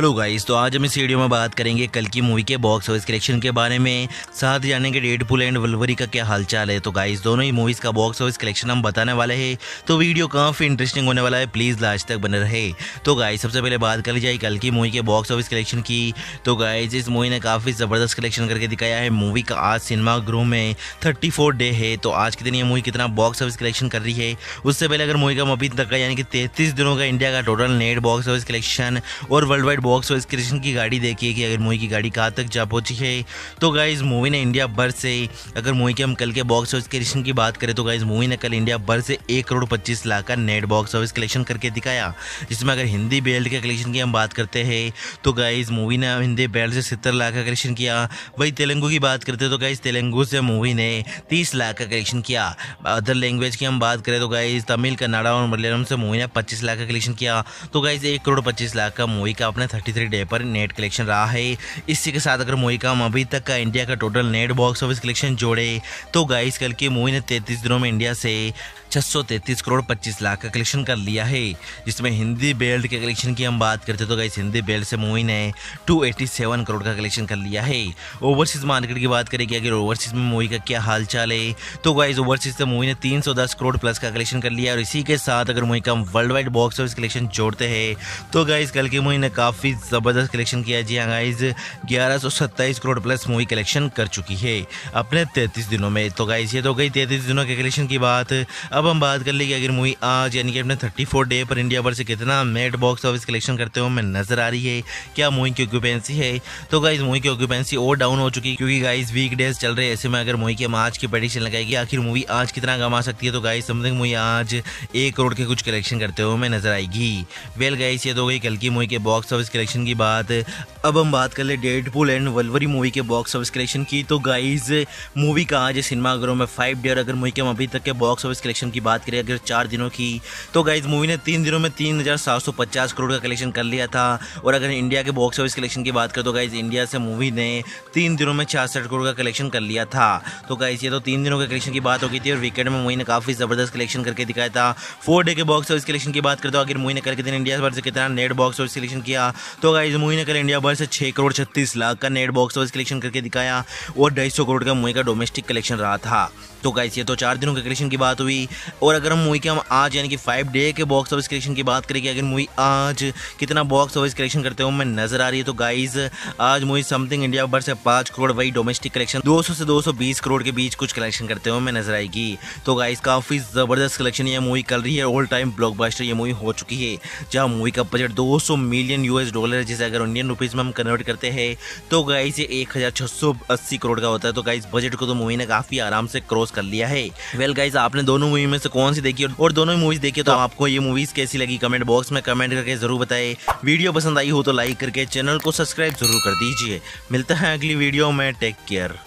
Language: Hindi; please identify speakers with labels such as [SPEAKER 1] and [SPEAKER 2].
[SPEAKER 1] हेलो गाइस तो आज हम इस वीडियो में बात करेंगे कल की मूवी के बॉक्स ऑफ़िस कलेक्शन के बारे में, साथ जानेंगे डेड पुल एंड वलवरी का क्या हालचाल है। तो गाइस, दोनों ही मूवीज़ का बॉक्स ऑफ़िस कलेक्शन हम बताने वाले हैं तो वीडियो काफ़ी इंटरेस्टिंग होने वाला है प्लीज़ लास्ट तक बने रहे। तो गाइस, सबसे पहले बात कर ली जाए कल की मूवी के बॉक्स ऑफ़िस कलेक्शन की तो गाइज़ इस मूवी ने काफ़ी ज़बरदस्त कलेक्शन करके दिखाया है। मूवी का आज सिनेमा गृह में थर्टी डे है तो आज के दिन ये मूवी कितना बॉक्स ऑफ़िस कलेक्शन कर रही है। उससे पहले अगर मूवी का अभी तक का यानी कि तैतीस दिनों का इंडिया का total net box office collection और world wide box office collection की गाड़ी देखिए कि अगर मूवी की गाड़ी कहाँ तक जा पहुँची है तो गाइज़ मूवी ने इंडिया भर से अगर मूवी के हम कल के बॉक्स ऑफ़िस कलेक्शन की बात करें तो गाइज़ मूवी ने कल इंडिया भर से एक करोड़ पच्चीस लाख का नेट बॉक्स ऑफ़िस कलेक्शन करके दिखाया जिसमें अगर हिंदी बेल्ट के कलेक्शन की हम बात करते हैं तो गाइज़ मूवी ने हिंदी बेल्ट से सत्तर लाख का कलेक्शन किया वही तेलंगु की बात करते तो गाइज़ तेलंगु से मूवी ने तीस लाख का कलेक्शन किया अदर लैंग्वेज की हम बात करें तो गाइज़ तमिल कन्नाडा और मलयालम से मूवी ने पच्चीस लाख का कलेक्शन किया तो गाइज़ एक करोड़ पच्चीस लाख का मूवी का अपने थर्टी थ्री डे पर नेट कलेक्शन रहा है। इसी के साथ अगर मूवी का हम अभी तक का इंडिया का total net box office collection जोड़े तो गाइस कल की मूवी ने तैतीस दिनों में इंडिया से छह करोड़ 25 लाख का कलेक्शन कर लिया है, जिसमें हिंदी बेल्ट के कलेक्शन की हम बात करते तो गाइस हिंदी बेल्ट से मूवी ने 287 करोड़ का कलेक्शन कर लिया है। ओवरसीज मार्केट की बात करें कि अगर ओवरसीज में मूवी का क्या हाल चाल है तो गाइस ओवरसीज से मूवी ने 310 करोड़ प्लस का कलेक्शन कर लिया और इसी के साथ अगर मूवी का हम world wide box office collection जोड़ते हैं तो गाइस कल की मूवी ने काफ़ी ज़बरदस्त कलेक्शन किया जी हाँ गाइज़ ग्यारह करोड़ प्लस मूवी कलेक्शन कर चुकी है अपने तैतीस दिनों में। तो गाइस ये तो गई तैतीस दिनों के कलेक्शन की बात। अब हम बात कर लेंगे अगर मूवी आज, यानी कि अपने थर्टी फोर डे पर इंडिया भर से कितना नेट बॉक्स ऑफ़िस कलेक्शन करते हुए हमें नज़र आ रही है, क्या मूवी की ऑक्यूपेंसी है? तो गाइज़ मूवी की ऑक्यूपेंसी और डाउन हो चुकी है क्योंकि गाइज़ वीक डेज़ चल रहे ऐसे में अगर मूवी की हम आज की प्रडिक्शन लगाएगी आखिर मूवी आज कितना कमा सकती है तो गाइज़ समथिंग मूवी आज एक करोड़ के कुछ कलेक्शन करते हुए हमें नज़र आएगी। वेल गाइज़ ये तो गई कल की मूवी के बॉक्स ऑफ़िस कलेक्शन की बात। अब हम बात कर ले डेड पुल एंड वलवरी मूवी के बॉक्स ऑफ़िस कलेक्शन की। तो गाइज़ मूवी का आज सिनेमाघरों में फाइव डे और अगर मूवी के हम अभी तक के बॉक्स ऑफ़िस कलेक्शन की बात करें अगर चार दिनों की तो गाइज़ मूवी ने तीन दिनों में तीन हज़ार सात सौ पचास करोड़ का कलेक्शन कर लिया था। और अगर इंडिया के बॉक्स ऑफ़िस कलेक्शन की बात करें तो गाइज़ इंडिया से मूवी ने तीन दिनों में छियासठ करोड़ का कलेक्शन कर लिया था। तो गाइज़ ये तो तीन दिनों के कलेक्शन की बात हो गई थी और वीकेंड में मूवी ने काफ़ी ज़बरदस्त कलेक्शन करके दिखाया था। फोर डे के बॉक्स ऑफ़िस कलेक्शन की बात करते हो अगर मूवी ने कल के दिन इंडिया भर से कितना नेट बॉक्स ऑफ़िस कलेक्शन किया तो गाइज़ मूवी ने कल इंडिया भर से छः करोड़ छत्तीस लाख का नेट बॉक्स ऑफ़िस कलेक्शन करके दिखाया और ढाई करोड़ का मूवी का डोमेस्टिक कलेक्शन रहा था। तो गाइस ये तो चार दिनों के कलेक्शन की बात हुई। और अगर हम मूवी के हम आज यानी कि फाइव डे के बॉक्स ऑफ़िस कलेक्शन की बात करेंगे अगर मूवी आज कितना बॉक्स ऑफ़िस कलेक्शन करते हुए नज़र आ रही है तो गाइज़ आज मूवी समथिंग इंडिया भर से पाँच करोड़ वही डोमेस्टिक कलेक्शन 200 से 220 करोड़ के बीच कुछ कलेक्शन करते हुए नज़र आएगी। तो गाइज़ काफ़ी ज़बरदस्त कलेक्शन ये मूवी कर रही है ऑल टाइम ब्लॉकबस्टर ये मूवी हो चुकी है जहाँ मूवी का बजट दो सौ मिलियन यूएस डॉलर है जिसे अगर इंडियन रुपीज़ में हम कन्वर्ट करते हैं तो गाइज़ ये एक हज़ार छह सौ अस्सी करोड़ का होता है। तो गाइज़ बजट को तो मूवी ने काफ़ी आराम से क्रॉस कर लिया है। वेल well, गाइज़ आपने दोनों मूवी में से कौन सी देखी? और दोनों ही मूवीज़ देखी तो आपको ये मूवीज़ कैसी लगी? कमेंट बॉक्स में कमेंट करके ज़रूर बताए। वीडियो पसंद आई हो तो लाइक करके चैनल को सब्सक्राइब ज़रूर कर दीजिए। मिलता है अगली वीडियो में। Take care